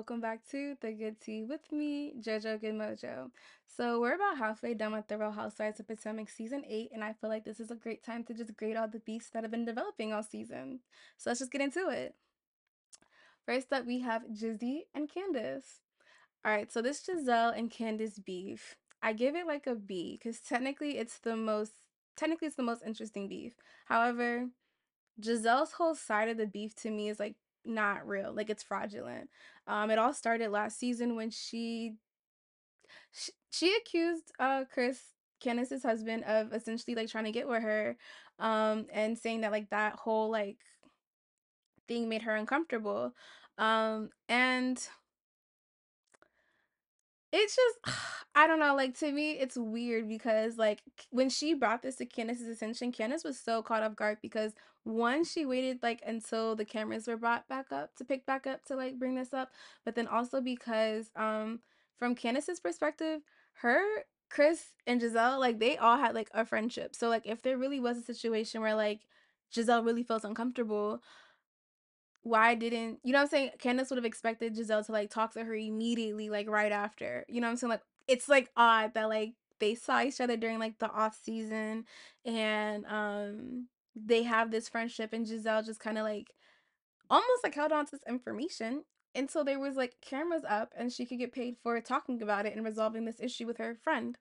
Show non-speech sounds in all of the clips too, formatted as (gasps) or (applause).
welcome back to The Good Tea with me, JoJo Good Mojo. So we're about halfway done with The Real Housewives of Potomac season 8, and I feel like this is a great time to just grade all the beasts that have been developing all season. So let's just get into it. First up, we have Gizzy and Candiace. Alright, so this Gizelle and Candiace beef, I give it like a B, because technically it's the most technically it's the most interesting beef. However, Gizelle's whole side of the beef to me is like not real. Like it's fraudulent. Um, it all started last season when she she, she accused uh Chris Candiace's husband of essentially like trying to get with her, um, and saying that like that whole like thing made her uncomfortable. Um, and it's just (sighs) I don't know, like to me it's weird because like when she brought this to Candiace's attention, Candiace was so caught off guard because one, she waited like until the cameras were brought back up to pick back up to like bring this up, but then also because um from Candiace's perspective, her Chris and Gizelle like they all had like a friendship. So like if there really was a situation where like Gizelle really felt uncomfortable, why didn't you know what I'm saying? Candiace would have expected Gizelle to like talk to her immediately, like right after. You know what I'm saying? Like it's like odd that like they saw each other during like the off season and um they have this friendship and Gizelle just kind of like almost like held on to this information until there was like cameras up and she could get paid for talking about it and resolving this issue with her friend.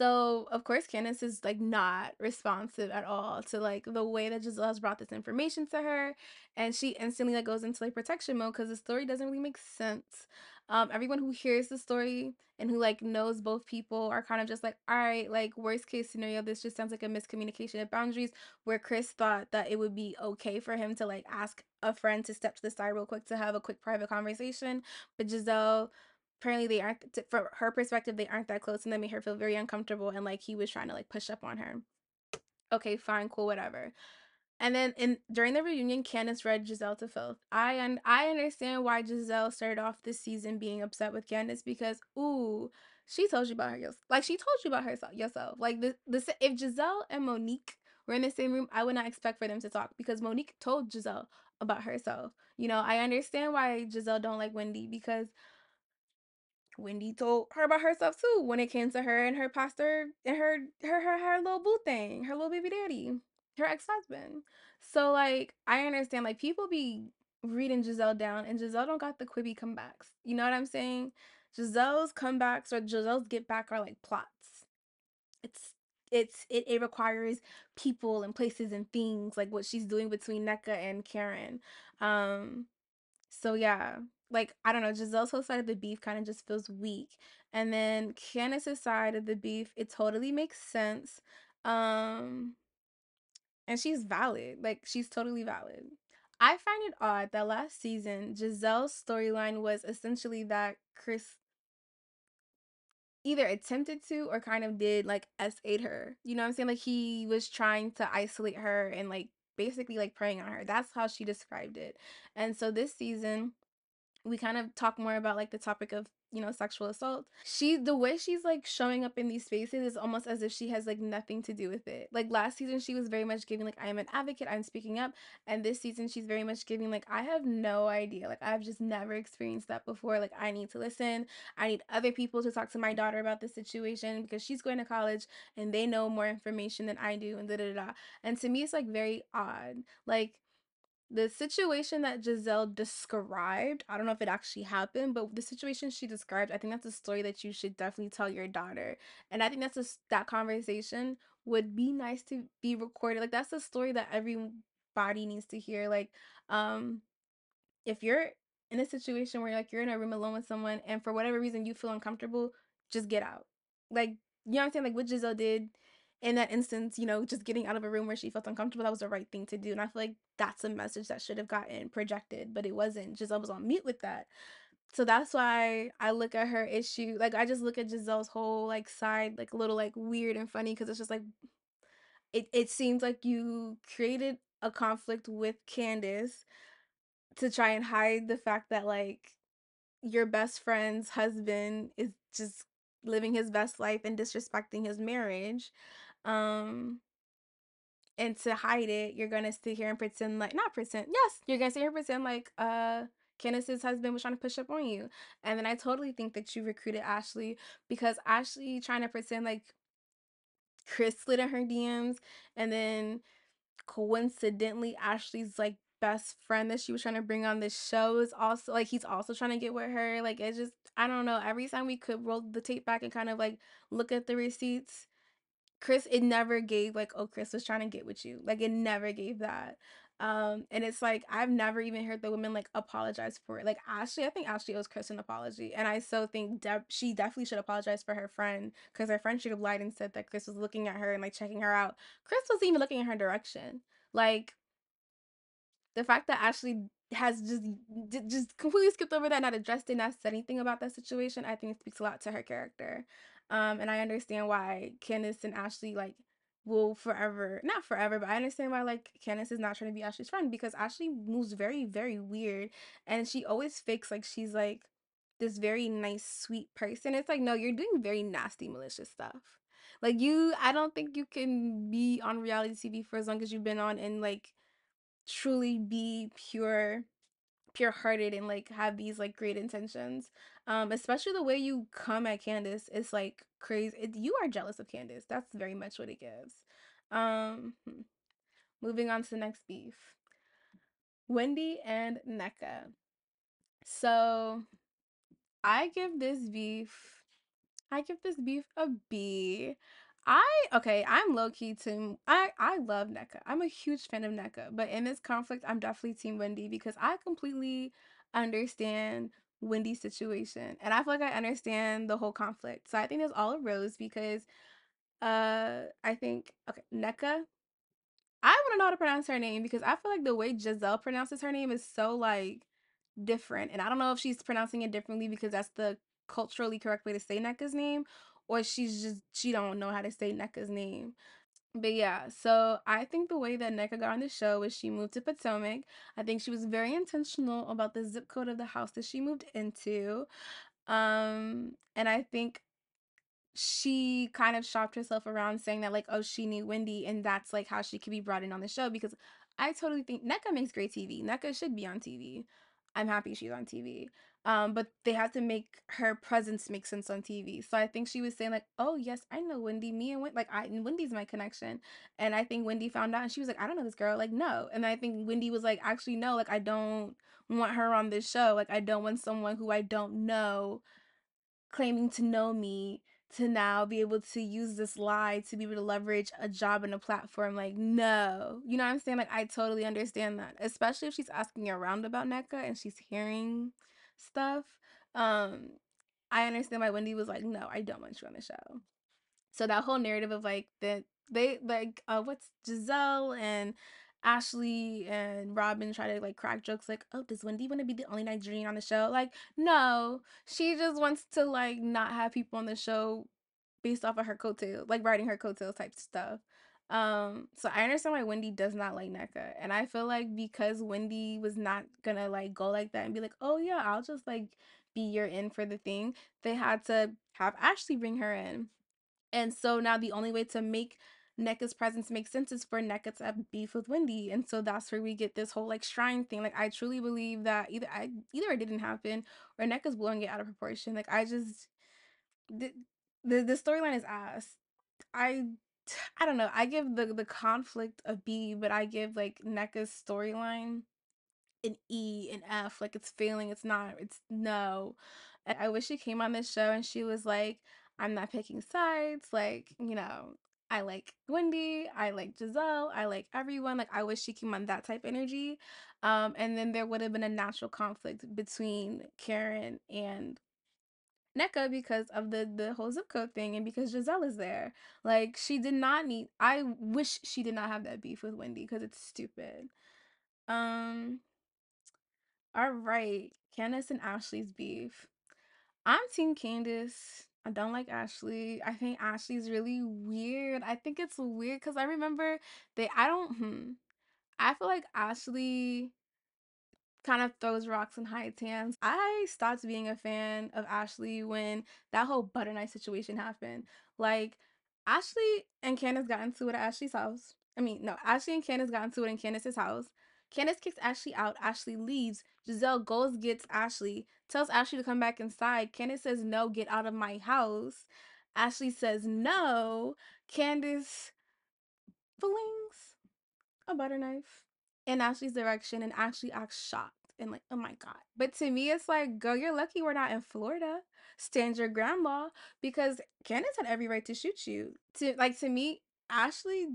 So, of course, Candiace is like not responsive at all to like the way that Gizelle has brought this information to her, and she instantly like goes into like protection mode because the story doesn't really make sense. Um, everyone who hears the story and who like knows both people are kind of just like, all right, like worst case scenario, this just sounds like a miscommunication of boundaries. Where Chris thought that it would be okay for him to like ask a friend to step to the side real quick to have a quick private conversation, but Gizelle apparently they aren't from her perspective they aren't that close and that made her feel very uncomfortable and like he was trying to like push up on her. Okay fine cool whatever. And then in during the reunion candiace read Gizelle to filth i and i understand why Gizelle started off this season being upset with candiace because ooh she told you about her like she told you about herself yourself. Like the, the if Gizelle and monique were in the same room i would not expect for them to talk because monique told Gizelle about herself. You know i understand why Gizelle don't like wendy because Wendy told her about herself too when it came to her and her pastor and her her her, her little boo thing, her little baby daddy, her ex-husband. So like I understand like people be reading Gizelle down and Gizelle don't got the Quibi comebacks. You know what I'm saying? Gizelle's comebacks or Gizelle's get back are like plots. It's it's it, it requires people and places and things like what she's doing between Nneka and Karen. Um so yeah, like I don't know, Gizelle's whole side of the beef kind of just feels weak. And then Candiace's side of the beef, it totally makes sense. Um and she's valid. Like she's totally valid. I find it odd that last season Gizelle's storyline was essentially that Chris either attempted to or kind of did like S8 her. You know what I'm saying? Like he was trying to isolate her and like basically like preying on her. That's how she described it. And so this season we kind of talk more about like the topic of you know sexual assault. She the way she's like showing up in these spaces is almost as if she has like nothing to do with it. Like last season she was very much giving like i am an advocate i'm speaking up and this season she's very much giving like i have no idea. Like i've just never experienced that before. Like i need to listen. I need other people to talk to my daughter about this situation because she's going to college and they know more information than i do and da da da and to me it's like very odd. Like the situation that Gizelle described, I don't know if it actually happened, but the situation she described, I think that's a story that you should definitely tell your daughter. And I think that's a, that conversation would be nice to be recorded. Like that's a story that everybody needs to hear. Like, um, if you're in a situation where like you're in a room alone with someone and for whatever reason you feel uncomfortable, just get out. Like, you know what I'm saying? Like what Gizelle did in that instance, you know, just getting out of a room where she felt uncomfortable, that was the right thing to do. And I feel like that's a message that should have gotten projected, but it wasn't. Gizelle was on mute with that. So that's why I look at her issue, like I just look at Gizelle's whole like side, like a little like weird and funny because it's just like it, it seems like you created a conflict with Candiace to try and hide the fact that like your best friend's husband is just living his best life and disrespecting his marriage um, and to hide it, you're gonna sit here and pretend like not pretend. Yes, you're gonna sit here and pretend like uh Candiace's husband was trying to push up on you. And then I totally think that you recruited Ashley because Ashley trying to pretend like Chris slid in her DMs and then coincidentally Ashley's like best friend that she was trying to bring on this show is also like he's also trying to get with her. Like it just I don't know. Every time we could roll the tape back and kind of like look at the receipts, Chris it never gave like oh Chris was trying to get with you. Like it never gave that. Um and it's like I've never even heard the women like apologize for it. Like Ashley, I think Ashley owes Chris an apology. And I so think De- she definitely should apologize for her friend because her friend should have lied and said that Chris was looking at her and like checking her out. Chris wasn't even looking in her direction. Like the fact that Ashley has just just completely skipped over that, not addressed it, not said anything about that situation, I think speaks a lot to her character. Um, and I understand why Candiace and Ashley like will forever not forever, but I understand why like Candiace is not trying to be Ashley's friend because Ashley moves very, very weird and she always fakes like she's like this very nice, sweet person. It's like, no, you're doing very nasty, malicious stuff. Like you I don't think you can be on reality TV for as long as you've been on and like truly be pure pure hearted and like have these like great intentions um especially the way you come at candiace is like crazy it, you are jealous of candiace that's very much what it gives um hmm. moving on to the next beef wendy and nneka so i give this beef I give this beef a B. I okay, I'm low key team. I I love Nneka. I'm a huge fan of Nneka, but in this conflict, I'm definitely team Wendy because I completely understand Wendy's situation, and I feel like I understand the whole conflict. So I think this all arose because uh I think okay Nneka. I want to know how to pronounce her name because I feel like the way Gizelle pronounces her name is so like different. And I don't know if she's pronouncing it differently because that's the culturally correct way to say Nneka's name, or she's just she don't know how to say Nneka's name. But yeah, so I think the way that Nneka got on the show is she moved to Potomac. I think she was very intentional about the zip code of the house that she moved into. Um, and I think she kind of shopped herself around saying that like oh she knew Wendy and that's like how she could be brought in on the show because I totally think Nneka makes great TV. Nneka should be on TV. I'm happy she's on TV. Um, but they had to make her presence make sense on TV. So I think she was saying like, "Oh yes, I know Wendy. Me and Wendy, like I and Wendy's my connection." And I think Wendy found out, and she was like, "I don't know this girl." Like no. And I think Wendy was like, "Actually no. Like I don't want her on this show. Like I don't want someone who I don't know claiming to know me to now be able to use this lie to be able to leverage a job and a platform like no you know what i'm saying like i totally understand that especially if she's asking around about nneka and she's hearing stuff um i understand why wendy was like no i don't want you on the show so that whole narrative of like that they like uh what's Gizelle and Ashley and Robyn try to like crack jokes like, oh, does Wendy want to be the only Nigerian on the show? Like, no, she just wants to like not have people on the show based off of her coattails, like riding her coattails type stuff. Um, so I understand why Wendy does not like Nneka. And I feel like because Wendy was not gonna like go like that and be like, oh yeah, I'll just like be your in for the thing, they had to have Ashley bring her in. And so now the only way to make Nneka's presence make sense is for Nneka to have beef with Wendy. And so that's where we get this whole like shrine thing. Like I truly believe that either I either it didn't happen or Nneka's blowing it out of proportion. Like I just the the, the storyline is ass. I I don't know. I give the the conflict a B, but I give like Nneka's storyline an E, an F. Like it's failing. It's not. It's no. And I wish she came on this show and she was like, I'm not picking sides. Like, you know, I like Wendy. I like Gizelle. I like everyone. Like, I wish she came on that type energy. Um, and then there would have been a natural conflict between Karen and Nneka because of the the whole zip code thing and because Gizelle is there. Like she did not need I wish she did not have that beef with Wendy because it's stupid. Um all right, Candiace and Ashley's beef. I'm Team Candiace. I don't like Ashley. I think Ashley's really weird. I think it's weird because I remember they. I don't. Hmm, I feel like Ashley kind of throws rocks and hides hands. I stopped being a fan of Ashley when that whole butter knife situation happened. Like Ashley and Candiace got into it at Ashley's house. I mean, no, Ashley and Candiace got into it in Candiace's house. Candiace kicks Ashley out. Ashley leaves. Gizelle goes, gets Ashley, tells Ashley to come back inside. Candiace says, No, get out of my house. Ashley says, No. Candiace flings a butter knife in Ashley's direction and Ashley acts shocked and like, oh my God. But to me, it's like, girl, you're lucky we're not in Florida. Stand your ground law because Candiace had every right to shoot you. To like to me, Ashley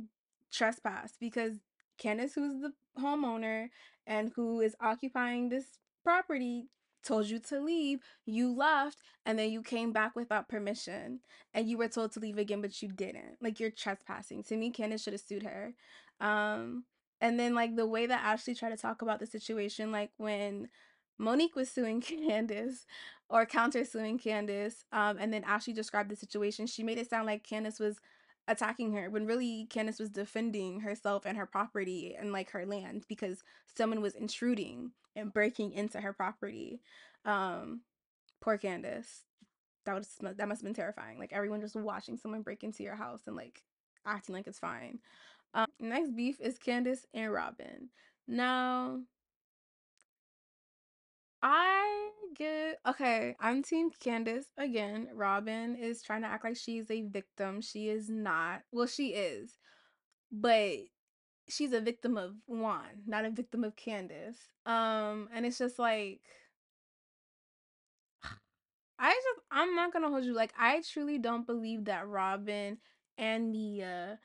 trespassed because Candiace, who's the homeowner and who is occupying this property, told you to leave. You left and then you came back without permission and you were told to leave again, but you didn't. Like you're trespassing. To me, Candiace should have sued her. Um, and then like the way that Ashley tried to talk about the situation, like when Monique was suing (laughs) Candiace or counter suing Candiace, um, and then Ashley described the situation, she made it sound like Candiace was attacking her when really Candiace was defending herself and her property and like her land because someone was intruding and breaking into her property. Um, poor Candiace. That was that must have been terrifying. Like everyone just watching someone break into your house and like acting like it's fine. Next beef is Candiace and Robyn. Now, I get okay. I'm Team Candiace again. Robyn is trying to act like she's a victim. She is not. Well, she is, but she's a victim of Juan, not a victim of Candiace. Um, and it's just like I just I'm not gonna hold you. Like I truly don't believe that Robyn and Mia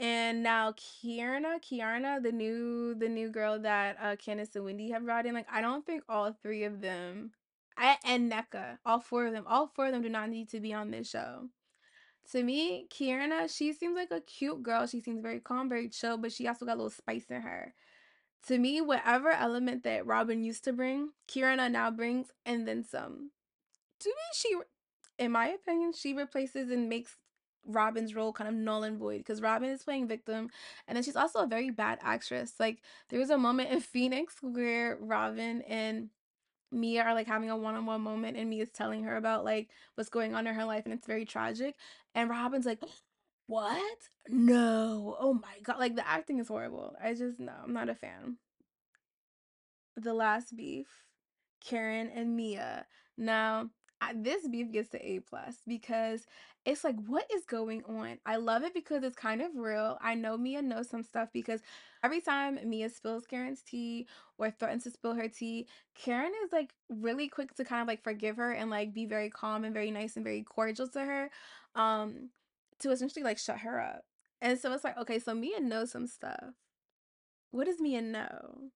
And now Keiarna, Keiarna, the new the new girl that uh Candiace and Wendy have brought in, like I don't think all three of them I, and Nneka, all four of them, all four of them do not need to be on this show. To me, Keiarna, she seems like a cute girl. She seems very calm, very chill, but she also got a little spice in her. To me, whatever element that Robyn used to bring, Keiarna now brings, and then some. To me, she in my opinion, she replaces and makes Robyn's role kind of null and void because Robyn is playing victim, and then she's also a very bad actress. Like there was a moment in Phoenix where Robyn and Mia are like having a one-on-one moment, and Mia's telling her about like what's going on in her life, and it's very tragic. And Robyn's like, (gasps) "What? No! Oh my god! Like the acting is horrible. I just no, I'm not a fan." the last beef, Karen and Mia. Now, this beef gets the A plus because it's like, what is going on? I love it because it's kind of real. I know Mia knows some stuff because every time Mia spills Karen's tea or threatens to spill her tea, Karen is like really quick to kind of like forgive her and like be very calm and very nice and very cordial to her, um, to essentially like shut her up. And so it's like, okay, so Mia knows some stuff. What does Mia know?